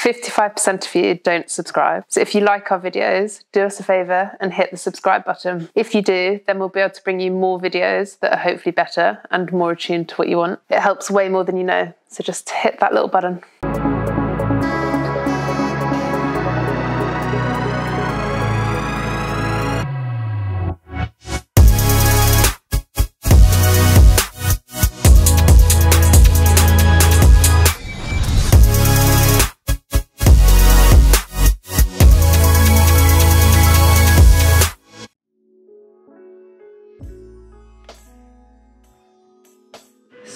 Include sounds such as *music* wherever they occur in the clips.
55% of you don't subscribe. So if you like our videos, do us a favour and hit the subscribe button. If you do, then we'll be able to bring you more videos that are hopefully better and more attuned to what you want. It helps way more than you know. So just hit that little button.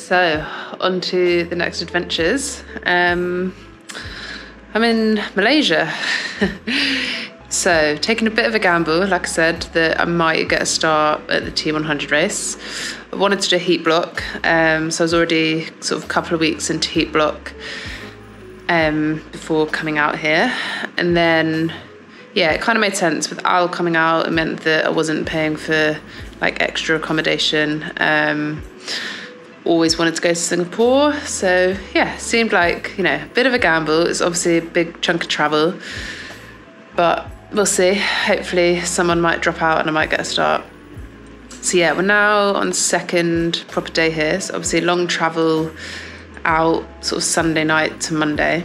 So, on to the next adventures. Um, I'm in Malaysia. *laughs* so, taking a bit of a gamble, like I said, that I might get a start at the T100 race. I wanted to do a heat block, um, so I was already sort of a couple of weeks into heat block um, before coming out here. And then, yeah, it kind of made sense with Al coming out. It meant that I wasn't paying for like extra accommodation. Um, always wanted to go to Singapore. So yeah, seemed like, you know, a bit of a gamble. It's obviously a big chunk of travel. But we'll see. Hopefully someone might drop out and I might get a start. So yeah, we're now on second proper day here. So obviously long travel out sort of Sunday night to Monday.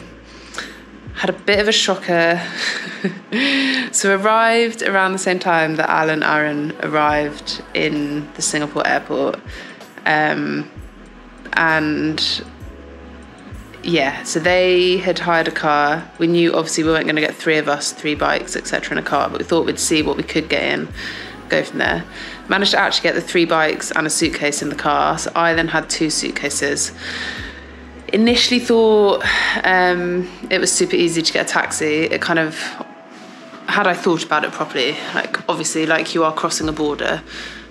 Had a bit of a shocker. *laughs* so arrived around the same time that Alan Aaron arrived in the Singapore airport. Um, and yeah, so they had hired a car. We knew obviously we weren't going to get three of us, three bikes, etc., in a car, but we thought we'd see what we could get in, go from there. Managed to actually get the three bikes and a suitcase in the car, so I then had two suitcases. Initially thought um, it was super easy to get a taxi. It kind of had I thought about it properly, like obviously, like you are crossing a border,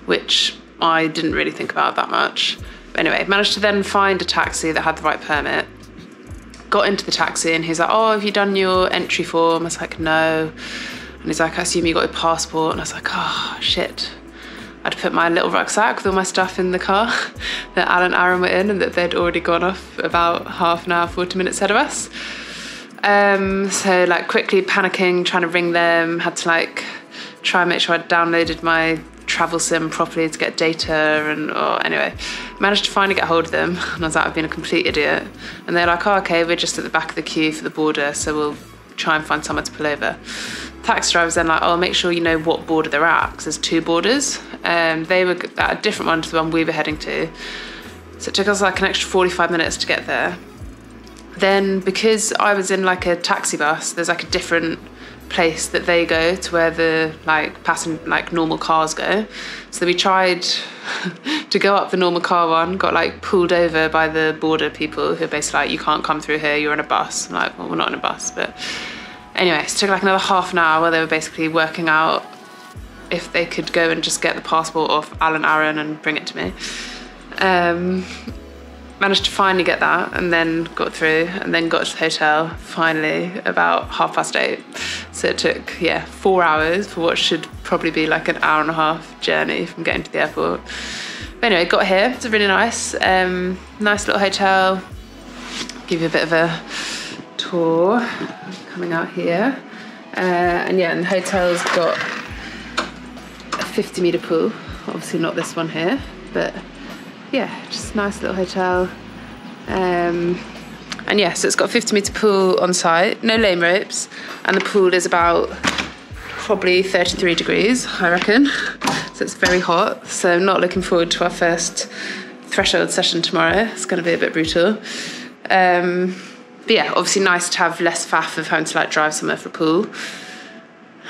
which I didn't really think about that much anyway, managed to then find a taxi that had the right permit. Got into the taxi and he's like, Oh, have you done your entry form? I was like, No. And he's like, I assume you got your passport. And I was like, Oh, shit. I'd put my little rucksack with all my stuff in the car *laughs* that Alan and Aaron were in and that they'd already gone off about half an hour, 40 minutes ahead of us. Um, so, like, quickly panicking, trying to ring them, had to like try and make sure I'd downloaded my travel sim properly to get data and oh, anyway managed to finally get hold of them and I was like I've been a complete idiot. And they're like oh okay we're just at the back of the queue for the border so we'll try and find somewhere to pull over. Taxi drivers then like oh make sure you know what border they're at because there's two borders. And um, they were at a different one to the one we were heading to. So it took us like an extra 45 minutes to get there. Then because I was in like a taxi bus there's like a different place that they go to where the like passenger like normal cars go. So we tried *laughs* to go up the normal car one got like pulled over by the border people who are basically like you can't come through here you're in a bus. I'm like well we're not in a bus but anyway it took like another half an hour where they were basically working out if they could go and just get the passport off Alan Aaron and bring it to me. Um, managed to finally get that and then got through and then got to the hotel finally about half past eight. So it took, yeah, four hours for what should probably be like an hour and a half journey from getting to the airport. But anyway, got here. It's a really nice. Um, nice little hotel. Give you a bit of a tour coming out here. Uh, and yeah, and the hotel's got a 50 metre pool. Obviously not this one here, but yeah, just nice little hotel. Um, and yeah, so it's got a 50 metre pool on site, no lane ropes, and the pool is about probably 33 degrees, I reckon. So it's very hot. So not looking forward to our first threshold session tomorrow. It's going to be a bit brutal. Um, but yeah, obviously nice to have less faff of having to like drive somewhere for a pool.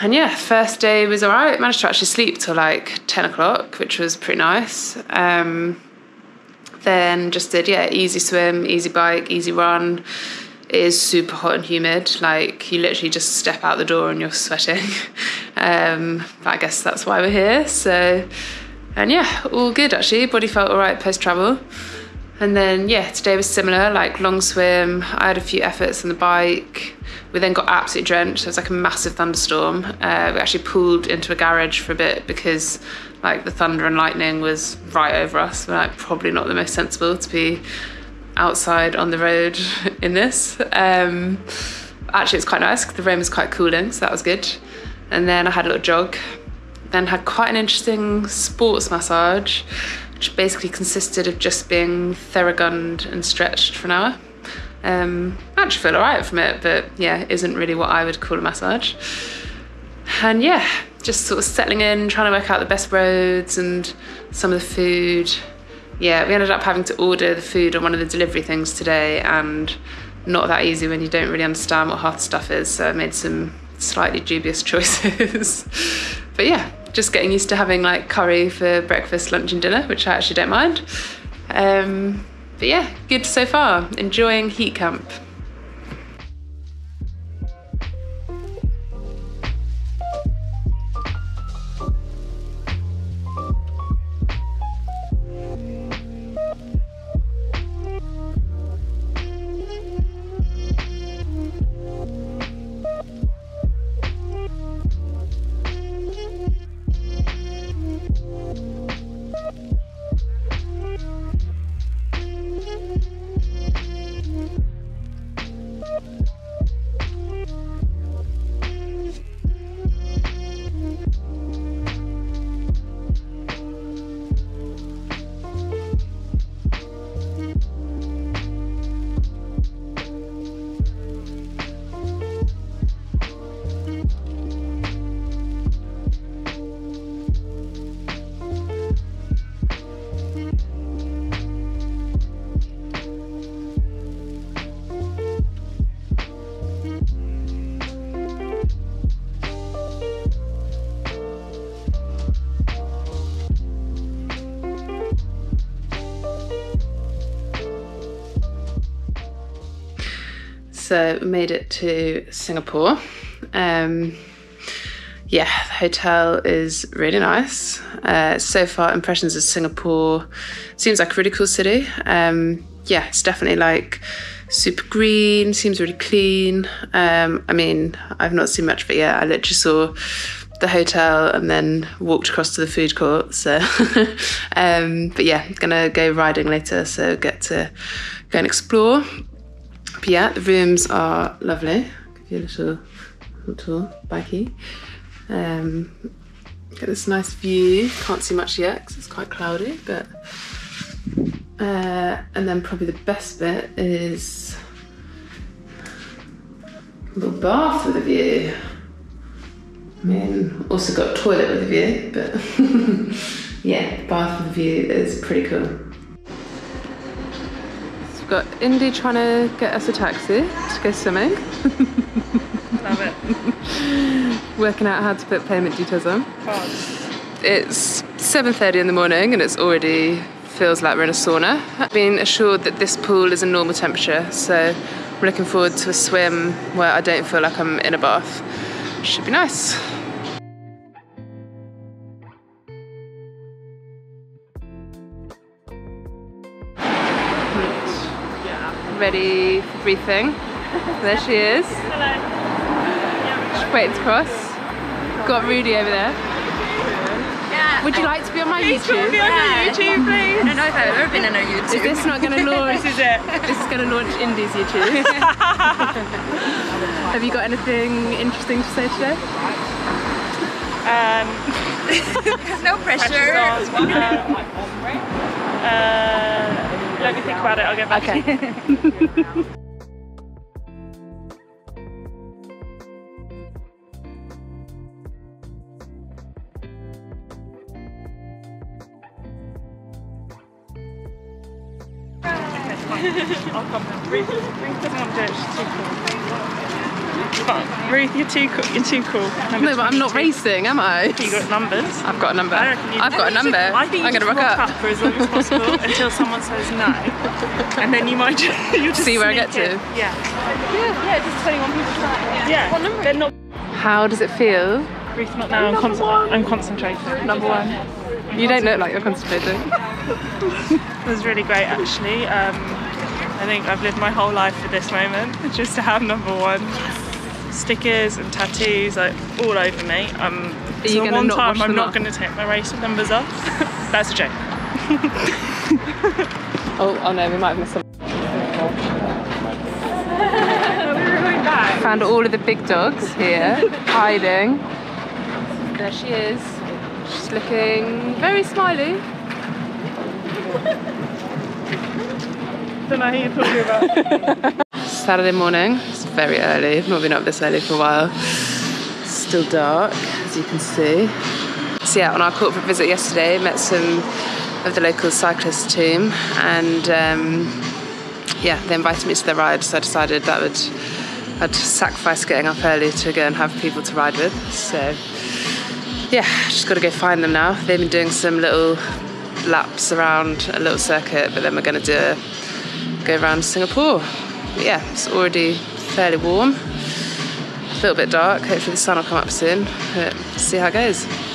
And yeah, first day was all right. Managed to actually sleep till like 10 o'clock, which was pretty nice. Um, then just did yeah easy swim easy bike easy run. It is super hot and humid. Like you literally just step out the door and you're sweating. *laughs* Um, but i guess that's why we're here. So and yeah all good actually. Body felt all right post travel and then yeah today was similar like long swim. I had a few efforts on the bike. We then got absolutely drenched. There was like a massive thunderstorm. Uh, we actually pulled into a garage for a bit because like the thunder and lightning was right over us. We're like probably not the most sensible to be outside on the road *laughs* in this. Um, actually, it's quite nice. The rain was quite cooling, so that was good. And then I had a little jog. Then had quite an interesting sports massage, which basically consisted of just being theragunned and stretched for an hour. Um, I actually feel alright from it, but yeah, is isn't really what I would call a massage. And yeah, just sort of settling in, trying to work out the best roads and some of the food. Yeah, we ended up having to order the food on one of the delivery things today, and not that easy when you don't really understand what the stuff is. So I made some slightly dubious *laughs* choices. but yeah, just getting used to having like curry for breakfast, lunch, and dinner, which I actually don't mind. Um, but yeah, good so far. Enjoying heat camp. So made it to Singapore. Um, yeah, the hotel is really nice. Uh, so far, impressions of Singapore seems like a really cool city. Um, yeah, it's definitely like super green, seems really clean. Um, I mean, I've not seen much, but yeah, I literally saw the hotel and then walked across to the food court. So, *laughs* um, but yeah, gonna go riding later, so get to go and explore. But yeah, the rooms are lovely. Give you a little, little tour, bikey. Um, get this nice view. Can't see much yet because it's quite cloudy, but. Uh, and then probably the best bit is a little bath with a view. I mean, also got toilet with a view, but *laughs* yeah, bath with a view is pretty cool. We've got Indy trying to get us a taxi to go swimming. Love it. *laughs* Working out how to put payment details on. It's 7.30 in the morning and it's already feels like we're in a sauna. I've been assured that this pool is a normal temperature, so I'm looking forward to a swim where I don't feel like I'm in a bath. Should be nice. Ready for briefing. There she is. Hello. She's waiting to cross. Got Rudy over there. Yeah. Would you like to be on my Please YouTube? put me on your YouTube, please. I don't know if I've ever been on a Is YouTube. this not going *laughs* to launch? This is it. this is going to launch Indy's YouTube. *laughs* Have you got anything interesting to say today? Um, *laughs* no pressure. stars. Um, uh, let me think about it. I'll get back. Okay. *laughs* I'll come. Ruth, Ruth doesn't want to do it. She's too cool. Come on, Ruth, you're too cool. You're too cool. Number No, but I'm not racing, am I? You got numbers. I've got a number. I reckon you- I've got a number. I think you I'm going to rock rock up. for as long as possible *laughs* until someone says no, and then you might just, *laughs* you just See where I sneak get to. in. Yeah, Yeah, yeah, just 21 people trying. yeah. What number? They're not. How does it feel? Ruth, not now. I'm, con- I'm concentrating. Number one. You don't look like you're concentrating. *laughs* It was really great actually. Um, I think I've lived my whole life for this moment, just to have number one. Stickers and tattoos like all over me. Um, you so one not time I'm not going to take my race numbers off. *laughs* That's a joke. *laughs* Oh, oh no, we might have missed something. *laughs* we were going back. Found all of the big dogs here, hiding. There she is. She's looking very smiley. Don't know who you're talking about. Saturday morning. Very early. I've not been up this early for a while. Still dark, as you can see. So yeah, on our corporate visit yesterday, met some of the local cyclist team, and um, yeah, they invited me to their ride. So I decided that would I'd sacrifice getting up early to go and have people to ride with. So yeah, just got to go find them now. They've been doing some little laps around a little circuit, but then we're going to do a, go around Singapore. But yeah, it's already fairly warm. A little bit dark. Hopefully the sun will come up soon. But see how it goes.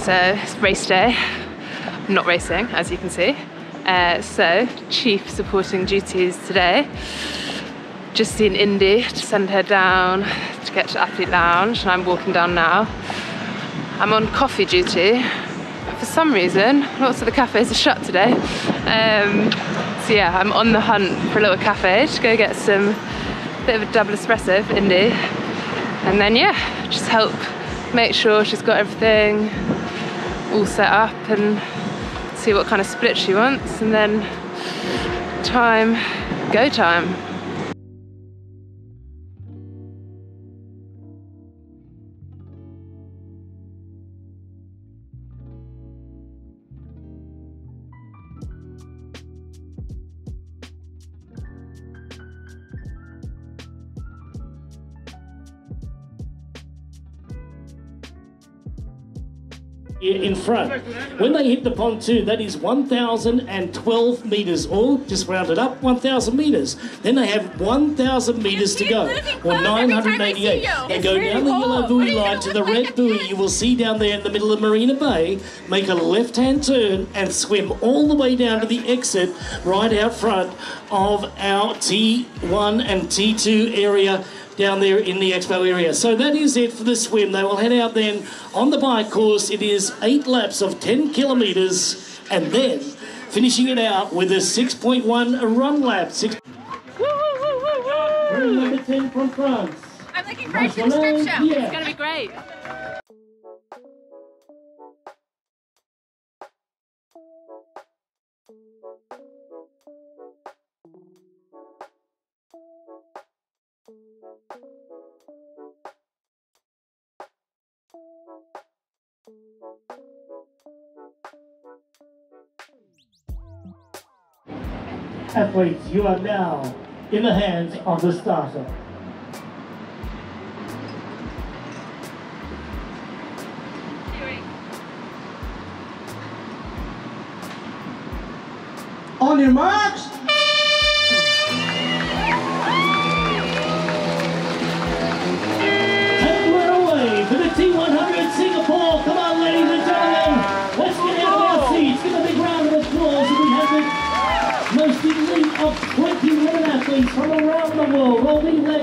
So it's race day. I'm not racing, as you can see. Uh, so chief supporting duties today. Just seen Indy to send her down to get to Athlete Lounge, and I'm walking down now. I'm on coffee duty. For some reason, lots of the cafes are shut today. Um, so yeah, I'm on the hunt for a little cafe to go get some bit of a double espresso for Indy, and then yeah, just help make sure she's got everything all set up and see what kind of split she wants and then time go time in front. When they hit the pontoon, that is 1,012 metres, or just rounded up, 1,000 metres. Then they have 1,000 metres to go, or 988. They go down the yellow buoy line to the red buoy you will see down there in the middle of Marina Bay, make a left-hand turn and swim all the way down to the exit right out front of our T1 and T2 area down there in the expo area. So that is it for the swim. They will head out then on the bike course. It is eight laps of 10 kilometres and then finishing it out with a 6.1 run lap. Six number 10 from France. I'm looking for a strip show. Yeah. it's gonna be great Athletes, you are now in the hands of the starter. On your marks.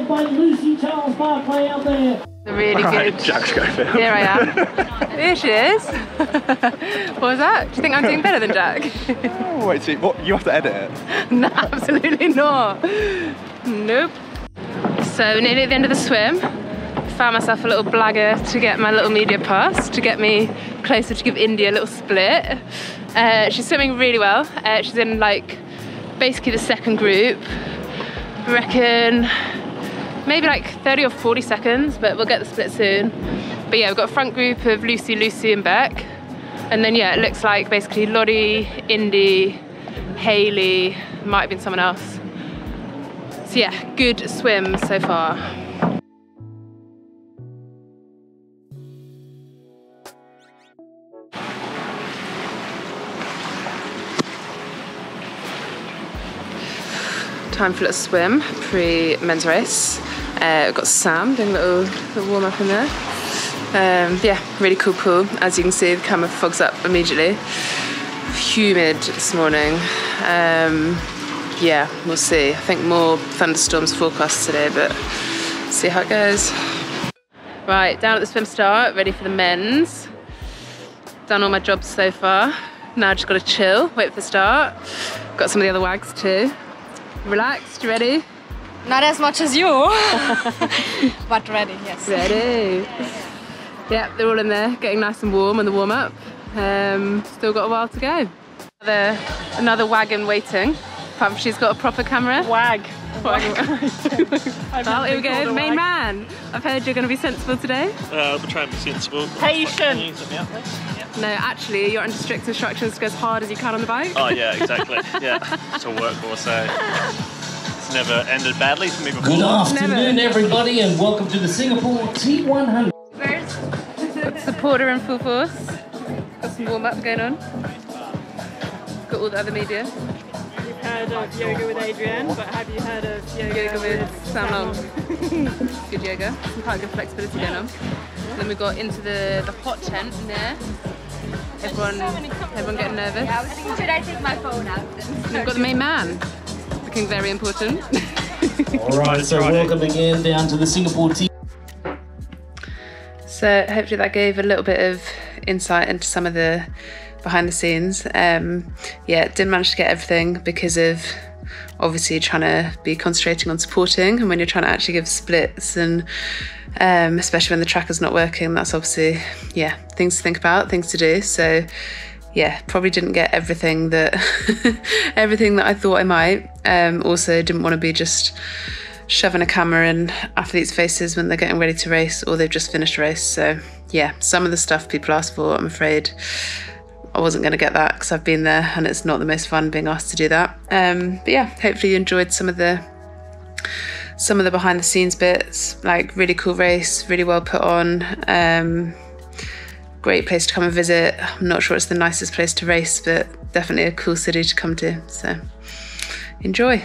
Led by Lucy Charles-Barrett out there. a really Right, good Jack Schofield. here I am *laughs* here she is *laughs* what was that do you think I'm doing better than Jack Oh, wait, see, what? You have to edit it. *laughs* no absolutely not nope so nearly at the end of the swim found myself a little blagger to get my little media pass to get me closer to give India a little split. Uh, she's swimming really well. Uh, she's in like basically the second group. I reckon maybe like 30 or 40 seconds, but we'll get the split soon. But yeah, we've got a front group of Lucy, Lucy and Beck. And then yeah, it looks like basically Lottie, Indy, Haley, might have been someone else. So yeah, good swim so far. time for a little swim pre men's race. Uh, we've got Sam doing a little, little warm up in there. Um, yeah, really cool pool. As you can see, the camera fogs up immediately. Humid this morning. Um, yeah, we'll see. I think more thunderstorms forecast today, but see how it goes. Right, down at the swim start, ready for the men's. Done all my jobs so far. Now just got to chill, wait for the start. Got some of the other wags too. Relaxed, ready? Not as much as you, *laughs* but ready, yes. Ready. Yeah, they're all in there, getting nice and warm and the warm up. Um, still got a while to go. Another, another wagon waiting. Apart she's got a proper camera. Wag. *laughs* Well, here we go, main man. I've heard you're going to be sensible today. Uh, we'll try and be sensible. Patient. No, actually, you're under strict instructions to go as hard as you can on the bike. Oh yeah, exactly. Yeah, *laughs* it's a workhorse. So it's never ended badly for me before. Good afternoon, everybody, and welcome to the Singapore T100. Got *laughs* supporter in full force. Got some warm up going on. Got all the other media. You've heard of yoga with Adriene, but have you heard of yoga, Yoga with Sam Long. *laughs* good yoga. Some quite good flexibility going on. Then we got into the, the hot tent in there. Everyone, everyone getting nervous. Yeah, I was thinking, should I take my phone out? We've got the main man. Very important. All right, so welcome again down to the Singapore team. So hopefully that gave a little bit of insight into some of the behind the scenes. Um, yeah, didn't manage to get everything because of obviously trying to be concentrating on supporting, and when you're trying to actually give splits and um, especially when the tracker's not working, that's obviously yeah things to think about, things to do. So yeah, probably didn't get everything that *laughs* everything that I thought I might. Um, also, didn't want to be just shoving a camera in athletes' faces when they're getting ready to race or they've just finished a race. So yeah, some of the stuff people ask for, I'm afraid I wasn't going to get that because I've been there and it's not the most fun being asked to do that. Um, but yeah, hopefully you enjoyed some of the some of the behind the scenes bits. Like really cool race, really well put on. Um, great place to come and visit. I'm not sure it's the nicest place to race, but definitely a cool city to come to. So enjoy.